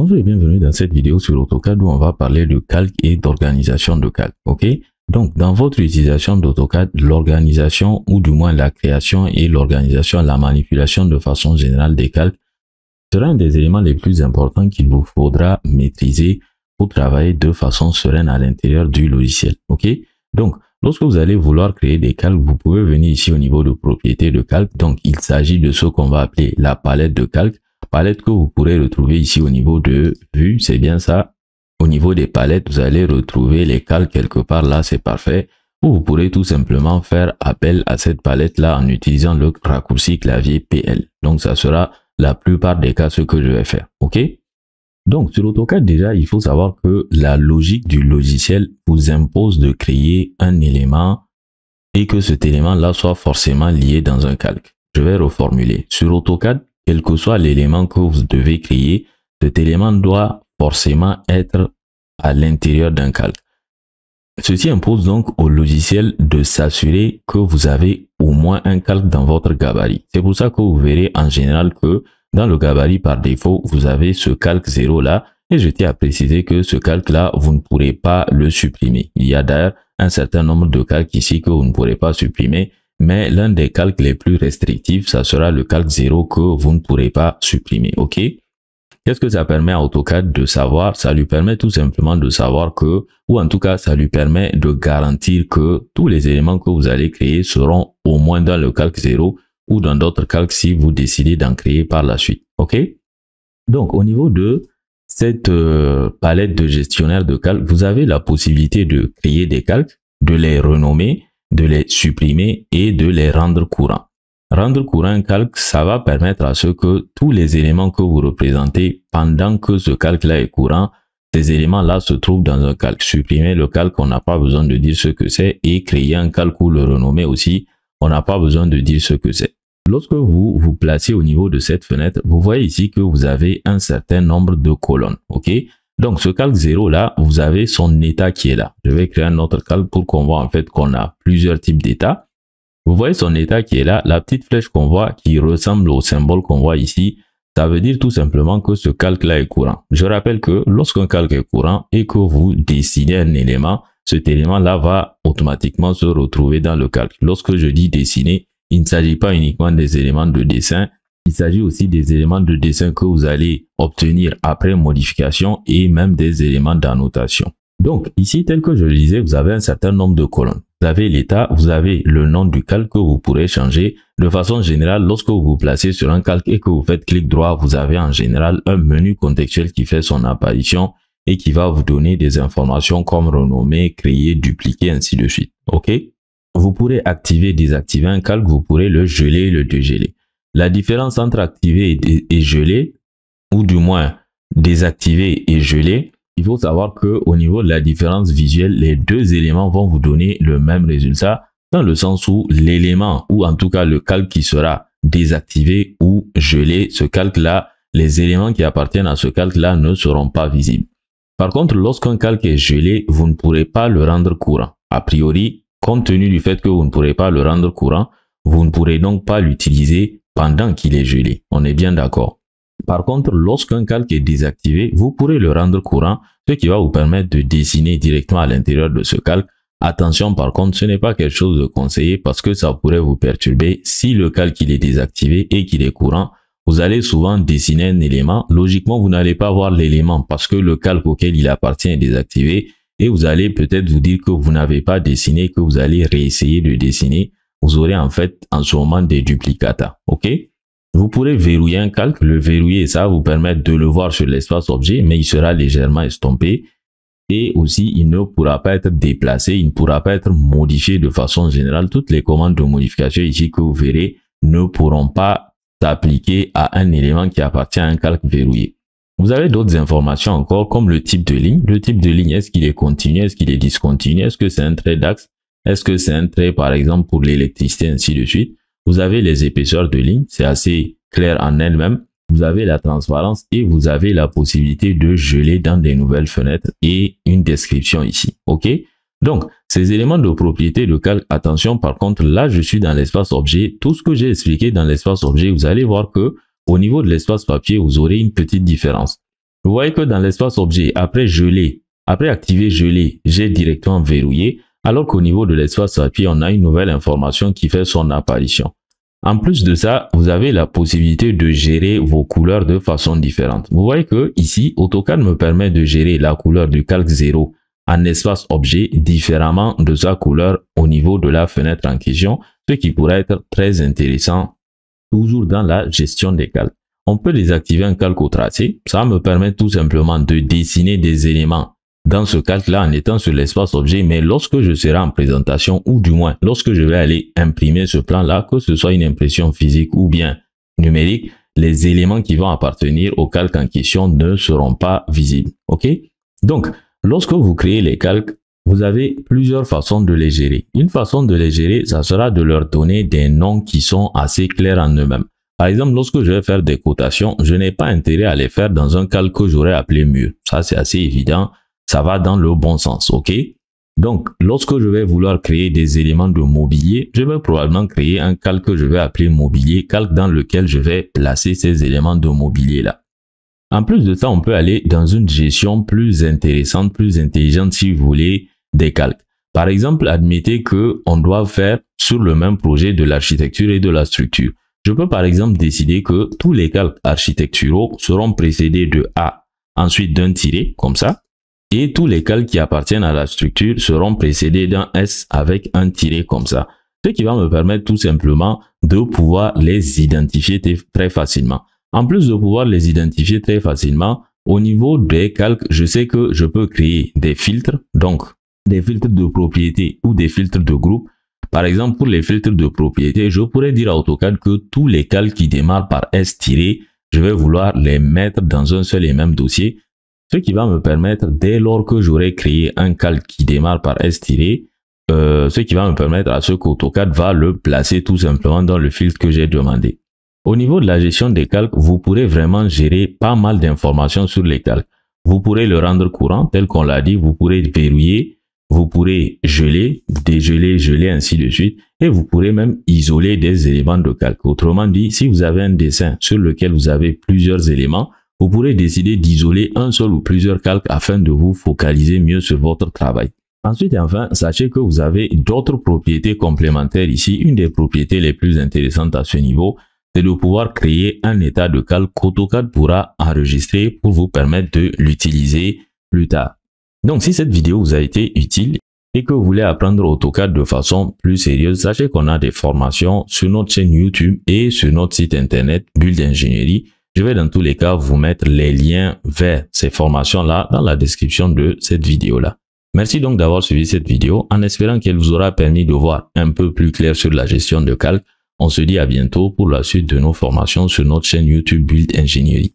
Bonjour et bienvenue dans cette vidéo sur AutoCAD où on va parler de calque et d'organisation de calque. Ok? Donc, dans votre utilisation d'AutoCAD, l'organisation ou du moins la création et l'organisation, la manipulation de façon générale des calques sera un des éléments les plus importants qu'il vous faudra maîtriser pour travailler de façon sereine à l'intérieur du logiciel. Ok? Donc, lorsque vous allez vouloir créer des calques, vous pouvez venir ici au niveau de propriété de calque. Donc, il s'agit de ce qu'on va appeler la palette de calque palette que vous pourrez retrouver ici au niveau de vue, c'est bien ça. Au niveau des palettes, vous allez retrouver les calques quelque part là, c'est parfait. Ou vous pourrez tout simplement faire appel à cette palette là en utilisant le raccourci clavier PL. Donc ça sera la plupart des cas ce que je vais faire. OK? Donc sur AutoCAD déjà, il faut savoir que la logique du logiciel vous impose de créer un élément et que cet élément là soit forcément lié dans un calque. Je vais reformuler. Sur AutoCAD, quel que soit l'élément que vous devez créer, cet élément doit forcément être à l'intérieur d'un calque. Ceci impose donc au logiciel de s'assurer que vous avez au moins un calque dans votre gabarit. C'est pour ça que vous verrez en général que dans le gabarit par défaut, vous avez ce calque 0 là. Et je tiens à préciser que ce calque là, vous ne pourrez pas le supprimer. Il y a d'ailleurs un certain nombre de calques ici que vous ne pourrez pas supprimer mais l'un des calques les plus restrictifs, ça sera le calque 0 que vous ne pourrez pas supprimer, ok? Qu'est-ce que ça permet à AutoCAD de savoir? Ça lui permet tout simplement de savoir que, ou en tout cas, ça lui permet de garantir que tous les éléments que vous allez créer seront au moins dans le calque 0 ou dans d'autres calques si vous décidez d'en créer par la suite, ok? Donc, au niveau de cette euh, palette de gestionnaire de calques, vous avez la possibilité de créer des calques, de les renommer, de les supprimer et de les rendre courants. Rendre courant un calque, ça va permettre à ce que tous les éléments que vous représentez pendant que ce calque-là est courant, ces éléments-là se trouvent dans un calque. Supprimer le calque, on n'a pas besoin de dire ce que c'est et créer un calque ou le renommer aussi, on n'a pas besoin de dire ce que c'est. Lorsque vous vous placez au niveau de cette fenêtre, vous voyez ici que vous avez un certain nombre de colonnes. ok? Donc, ce calque 0 là, vous avez son état qui est là. Je vais créer un autre calque pour qu'on voit en fait qu'on a plusieurs types d'états. Vous voyez son état qui est là. La petite flèche qu'on voit qui ressemble au symbole qu'on voit ici, ça veut dire tout simplement que ce calque là est courant. Je rappelle que lorsqu'un calque est courant et que vous dessinez un élément, cet élément là va automatiquement se retrouver dans le calque. Lorsque je dis dessiner, il ne s'agit pas uniquement des éléments de dessin, il s'agit aussi des éléments de dessin que vous allez obtenir après modification et même des éléments d'annotation. Donc ici, tel que je le disais, vous avez un certain nombre de colonnes. Vous avez l'état, vous avez le nom du calque que vous pourrez changer. De façon générale, lorsque vous vous placez sur un calque et que vous faites clic droit, vous avez en général un menu contextuel qui fait son apparition et qui va vous donner des informations comme renommer, créer, dupliquer, ainsi de suite. OK? Vous pourrez activer, désactiver un calque, vous pourrez le geler, le dégeler. La différence entre activer et, geler, ou du moins désactiver et geler, il faut savoir que au niveau de la différence visuelle, les deux éléments vont vous donner le même résultat dans le sens où l'élément ou en tout cas le calque qui sera désactivé ou gelé, ce calque-là, les éléments qui appartiennent à ce calque-là ne seront pas visibles. Par contre, lorsqu'un calque est gelé, vous ne pourrez pas le rendre courant. A priori, compte tenu du fait que vous ne pourrez pas le rendre courant, vous ne pourrez donc pas l'utiliser pendant qu'il est gelé. On est bien d'accord. Par contre, lorsqu'un calque est désactivé, vous pourrez le rendre courant, ce qui va vous permettre de dessiner directement à l'intérieur de ce calque. Attention par contre, ce n'est pas quelque chose de conseillé parce que ça pourrait vous perturber. Si le calque est désactivé et qu'il est courant, vous allez souvent dessiner un élément. Logiquement, vous n'allez pas voir l'élément parce que le calque auquel il appartient est désactivé et vous allez peut-être vous dire que vous n'avez pas dessiné, que vous allez réessayer de dessiner vous aurez en fait en ce moment des duplicata. OK? Vous pourrez verrouiller un calque. Le verrouiller, ça va vous permettre de le voir sur l'espace objet, mais il sera légèrement estompé. Et aussi, il ne pourra pas être déplacé, il ne pourra pas être modifié de façon générale. Toutes les commandes de modification ici que vous verrez ne pourront pas s'appliquer à un élément qui appartient à un calque verrouillé. Vous avez d'autres informations encore comme le type de ligne. Le type de ligne, est-ce qu'il est continu, est-ce qu'il est discontinu, est-ce que c'est un trait d'axe, est-ce que c'est un trait, par exemple, pour l'électricité, ainsi de suite? Vous avez les épaisseurs de ligne, c'est assez clair en elle-même. Vous avez la transparence et vous avez la possibilité de geler dans des nouvelles fenêtres et une description ici. OK? Donc, ces éléments de propriété de calque, attention, par contre, là, je suis dans l'espace objet. Tout ce que j'ai expliqué dans l'espace objet, vous allez voir que au niveau de l'espace papier, vous aurez une petite différence. Vous voyez que dans l'espace objet, après geler, après activer geler, j'ai directement verrouillé, alors qu'au niveau de l'espace API, on a une nouvelle information qui fait son apparition. En plus de ça, vous avez la possibilité de gérer vos couleurs de façon différente. Vous voyez que ici, AutoCAD me permet de gérer la couleur du calque 0 en espace objet différemment de sa couleur au niveau de la fenêtre en question, ce qui pourrait être très intéressant toujours dans la gestion des calques. On peut désactiver un calque au tracé. Ça me permet tout simplement de dessiner des éléments dans ce calque-là en étant sur l'espace objet, mais lorsque je serai en présentation, ou du moins lorsque je vais aller imprimer ce plan-là, que ce soit une impression physique ou bien numérique, les éléments qui vont appartenir au calque en question ne seront pas visibles. OK? Donc, lorsque vous créez les calques, vous avez plusieurs façons de les gérer. Une façon de les gérer, ça sera de leur donner des noms qui sont assez clairs en eux-mêmes. Par exemple, lorsque je vais faire des cotations, je n'ai pas intérêt à les faire dans un calque que j'aurais appelé mur. Ça, c'est assez évident ça va dans le bon sens, ok? Donc, lorsque je vais vouloir créer des éléments de mobilier, je vais probablement créer un calque que je vais appeler mobilier, calque dans lequel je vais placer ces éléments de mobilier-là. En plus de ça, on peut aller dans une gestion plus intéressante, plus intelligente si vous voulez, des calques. Par exemple, admettez que on doit faire sur le même projet de l'architecture et de la structure. Je peux par exemple décider que tous les calques architecturaux seront précédés de A, ensuite d'un tiré, comme ça, et tous les calques qui appartiennent à la structure seront précédés d'un S avec un tiré comme ça. Ce qui va me permettre tout simplement de pouvoir les identifier très facilement. En plus de pouvoir les identifier très facilement, au niveau des calques, je sais que je peux créer des filtres, donc des filtres de propriété ou des filtres de groupe. Par exemple, pour les filtres de propriété, je pourrais dire à AutoCAD que tous les calques qui démarrent par S je vais vouloir les mettre dans un seul et même dossier ce qui va me permettre, dès lors que j'aurai créé un calque qui démarre par S euh, ce qui va me permettre à ce qu'AutoCAD va le placer tout simplement dans le filtre que j'ai demandé. Au niveau de la gestion des calques, vous pourrez vraiment gérer pas mal d'informations sur les calques. Vous pourrez le rendre courant, tel qu'on l'a dit, vous pourrez verrouiller, vous pourrez geler, dégeler, geler, ainsi de suite, et vous pourrez même isoler des éléments de calque. Autrement dit, si vous avez un dessin sur lequel vous avez plusieurs éléments, vous pourrez décider d'isoler un seul ou plusieurs calques afin de vous focaliser mieux sur votre travail. Ensuite enfin, sachez que vous avez d'autres propriétés complémentaires ici. Une des propriétés les plus intéressantes à ce niveau, c'est de pouvoir créer un état de calque qu'AutoCAD pourra enregistrer pour vous permettre de l'utiliser plus tard. Donc si cette vidéo vous a été utile et que vous voulez apprendre AutoCAD de façon plus sérieuse, sachez qu'on a des formations sur notre chaîne YouTube et sur notre site internet Build Ingénierie je vais dans tous les cas vous mettre les liens vers ces formations-là dans la description de cette vidéo-là. Merci donc d'avoir suivi cette vidéo en espérant qu'elle vous aura permis de voir un peu plus clair sur la gestion de calque. On se dit à bientôt pour la suite de nos formations sur notre chaîne YouTube Build Engineering.